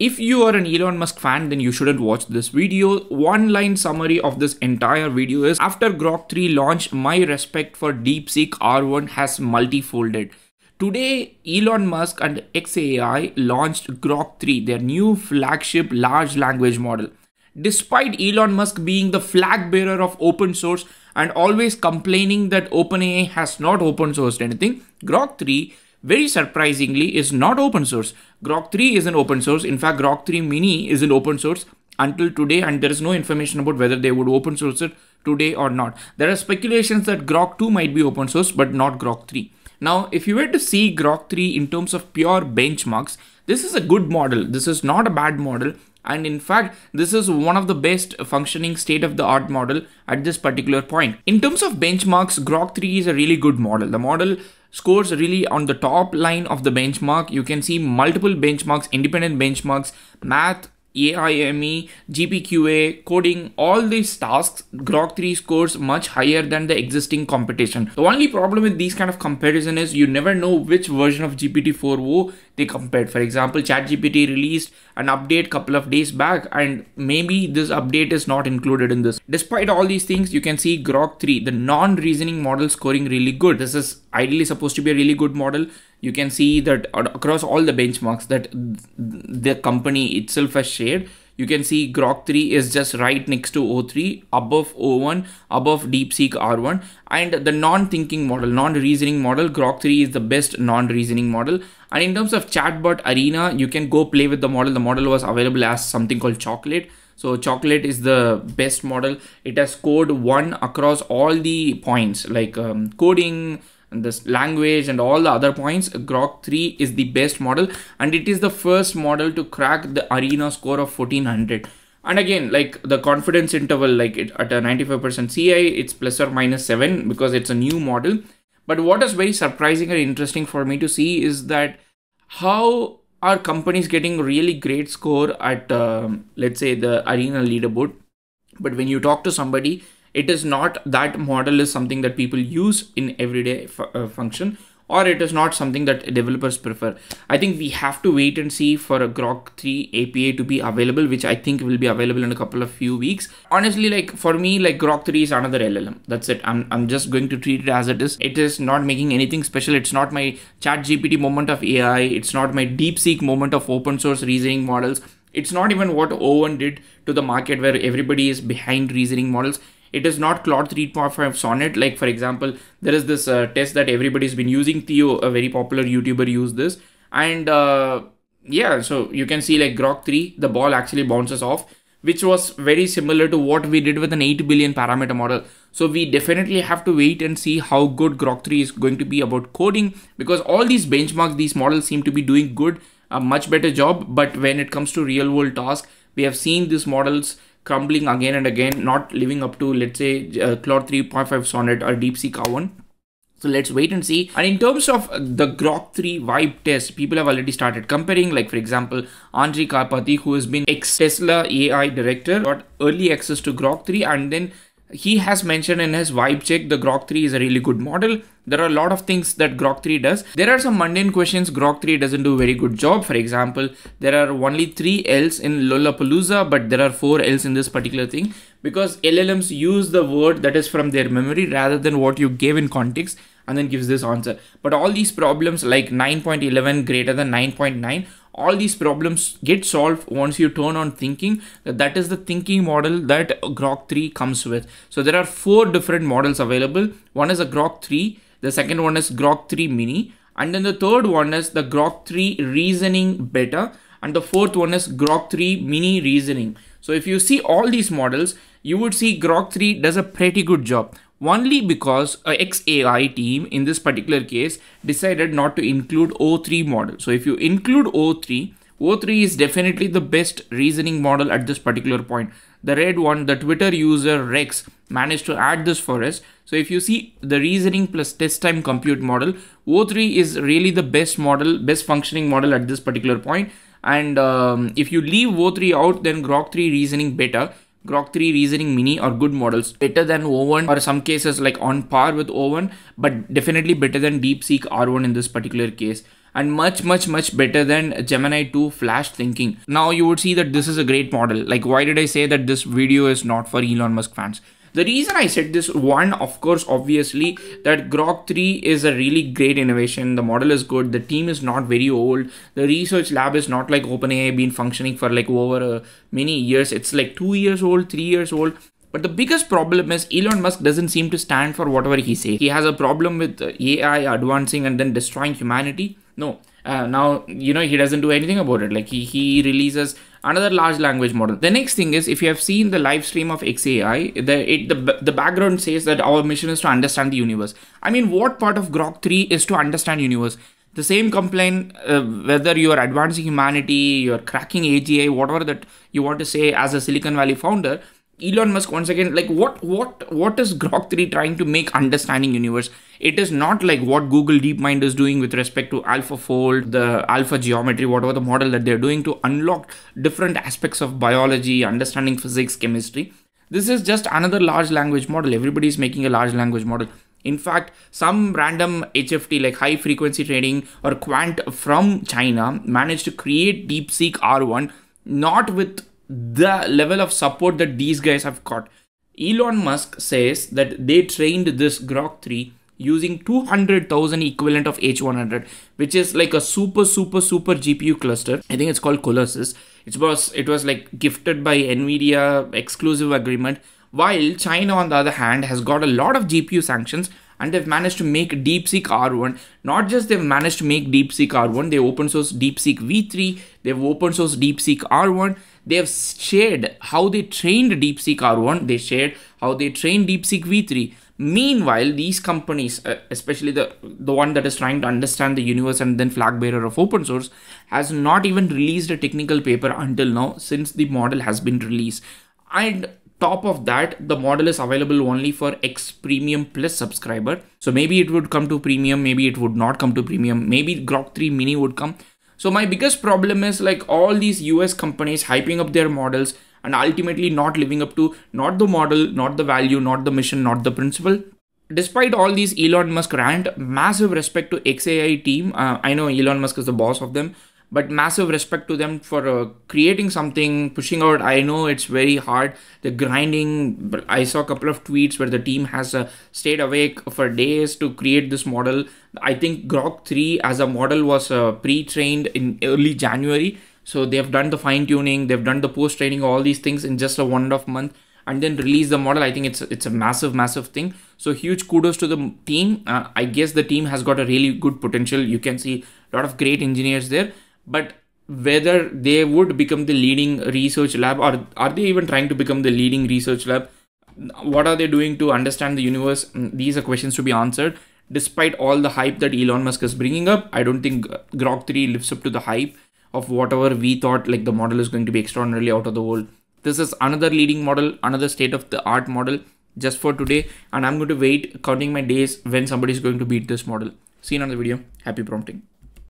If you are an Elon Musk fan, then you shouldn't watch this video. One line summary of this entire video is after Grok 3 launch, my respect for DeepSeek R1 has multifolded. Today, Elon Musk and XAI launched Grok 3, their new flagship large language model. Despite Elon Musk being the flag bearer of open source and always complaining that OpenAI has not open sourced anything, Grok 3 very surprisingly is not open source. Grok 3 is an open source. In fact, Grok 3 Mini is an open source until today and there is no information about whether they would open source it today or not. There are speculations that Grok 2 might be open source but not Grok 3. Now, if you were to see Grok 3 in terms of pure benchmarks, this is a good model. This is not a bad model. And in fact, this is one of the best functioning state of the art model at this particular point. In terms of benchmarks, Grok 3 is a really good model. The model scores really on the top line of the benchmark. You can see multiple benchmarks, independent benchmarks, math, AIME, GPQA, coding, all these tasks, Grok 3 scores much higher than the existing competition. The only problem with these kind of comparison is you never know which version of GPT-4o they compared. For example, ChatGPT released an update couple of days back and maybe this update is not included in this. Despite all these things, you can see Grok 3, the non-reasoning model scoring really good. This is ideally supposed to be a really good model you can see that across all the benchmarks that the company itself has shared you can see Grok 3 is just right next to O3, above O1, above DeepSeek R1, and the non-thinking model, non-reasoning model, Grok 3 is the best non-reasoning model. And in terms of chatbot arena, you can go play with the model. The model was available as something called Chocolate. So Chocolate is the best model. It has scored one across all the points like um, coding, this language and all the other points grok 3 is the best model. And it is the first model to crack the arena score of 1400 and again like the confidence interval like it at a 95% ci it's plus or minus 7 because it's a new model. But what is very surprising and interesting for me to see is that how are companies getting really great score at um, let's say the arena leaderboard. But when you talk to somebody it is not that model is something that people use in everyday uh, function or it is not something that developers prefer. I think we have to wait and see for a Grok 3 API to be available, which I think will be available in a couple of few weeks. Honestly, like for me, like Grok 3 is another LLM. That's it. I'm, I'm just going to treat it as it is. It is not making anything special. It's not my chat GPT moment of AI. It's not my DeepSeek moment of open source reasoning models. It's not even what O1 did to the market where everybody is behind reasoning models it is not Claude 3.5 Sonnet. Like for example, there is this uh, test that everybody's been using. Theo, a very popular YouTuber, used this, and uh, yeah, so you can see like Grok 3, the ball actually bounces off, which was very similar to what we did with an 8 billion parameter model. So we definitely have to wait and see how good Grok 3 is going to be about coding because all these benchmarks, these models seem to be doing good, a much better job. But when it comes to real world tasks, we have seen these models crumbling again and again, not living up to, let's say, uh, Claude 3.5 Sonnet or DeepSeek R1. So let's wait and see. And in terms of the Grok 3 vibe test, people have already started comparing. Like for example, Andrej Karpathy, who has been ex-Tesla AI director, got early access to Grok 3 and then he has mentioned in his vibe check the Grok 3 is a really good model. There are a lot of things that Grok 3 does. There are some mundane questions Grok 3 doesn't do a very good job. For example, there are only three L's in Lollapalooza, but there are four L's in this particular thing because LLMs use the word that is from their memory rather than what you gave in context and then gives this answer. But all these problems like 9.11 greater than 9.9 all these problems get solved once you turn on thinking that is the thinking model that grok 3 comes with. So there are four different models available. One is a grok 3 the second one is grok 3 mini and then the third one is the grok 3 reasoning beta and the fourth one is grok 3 mini reasoning. So if you see all these models you would see grok 3 does a pretty good job only because a XAI team in this particular case decided not to include O3 model. So if you include O3, O3 is definitely the best reasoning model at this particular point. The red one, the Twitter user Rex managed to add this for us. So if you see the reasoning plus test time compute model, O3 is really the best model, best functioning model at this particular point. And um, if you leave O3 out, then Grok 3 reasoning beta Grok 3 reasoning mini are good models better than O1 or some cases like on par with O1 but definitely better than DeepSeek R1 in this particular case and much much much better than Gemini 2 flash thinking. Now you would see that this is a great model. Like why did I say that this video is not for Elon Musk fans? The reason I said this one, of course, obviously, that Grok 3 is a really great innovation. The model is good. The team is not very old. The research lab is not like OpenAI been functioning for like over uh, many years. It's like two years old, three years old. But the biggest problem is Elon Musk doesn't seem to stand for whatever he says. He has a problem with AI advancing and then destroying humanity. No, uh, now you know he doesn't do anything about it. Like he, he releases another large language model. The next thing is if you have seen the live stream of xai the it, the, the background says that our mission is to understand the universe. I mean what part of grok 3 is to understand universe? The same complaint uh, whether you are advancing humanity you're cracking agi whatever that you want to say as a silicon valley founder Elon Musk once again like what what what is Grok 3 trying to make understanding universe? It is not like what Google DeepMind is doing with respect to AlphaFold the alpha geometry whatever the model that they're doing to unlock different aspects of biology understanding physics chemistry. This is just another large language model. Everybody is making a large language model. In fact, some random HFT like high frequency trading or quant from China managed to create DeepSeek R1 not with the level of support that these guys have got. Elon Musk says that they trained this Grok 3 using 200,000 equivalent of H100, which is like a super, super, super GPU cluster. I think it's called Colossus. It was, it was like gifted by NVIDIA exclusive agreement, while China, on the other hand, has got a lot of GPU sanctions and they've managed to make DeepSeek R1. Not just they've managed to make DeepSeek R1, they open source DeepSeek V3, they've open source DeepSeek R1, they have shared how they trained DeepSeek R1, they shared how they trained DeepSeek V3. Meanwhile, these companies, uh, especially the, the one that is trying to understand the universe and then flag bearer of open source, has not even released a technical paper until now since the model has been released. And top of that the model is available only for x premium plus subscriber so maybe it would come to premium maybe it would not come to premium maybe grok 3 mini would come so my biggest problem is like all these us companies hyping up their models and ultimately not living up to not the model not the value not the mission not the principle. Despite all these elon musk rant massive respect to xai team. Uh, i know elon musk is the boss of them but massive respect to them for uh, creating something pushing out. I know it's very hard the grinding i saw a couple of tweets where the team has uh, stayed awake for days to create this model. I think grok 3 as a model was uh, pre-trained in early january. So they've done the fine tuning they've done the post training all these things in just a one and a half month and then release the model. I think it's it's a massive massive thing. So huge kudos to the team. Uh, i guess the team has got a really good potential. You can see a lot of great engineers there but whether they would become the leading research lab or are they even trying to become the leading research lab what are they doing to understand the universe? Mm, these are questions to be answered. Despite all the hype that elon musk is bringing up i don't think grok 3 lives up to the hype of whatever we thought like the model is going to be extraordinarily out of the world. This is another leading model another state of the art model just for today and i'm going to wait counting my days when somebody is going to beat this model. See you in another video. Happy prompting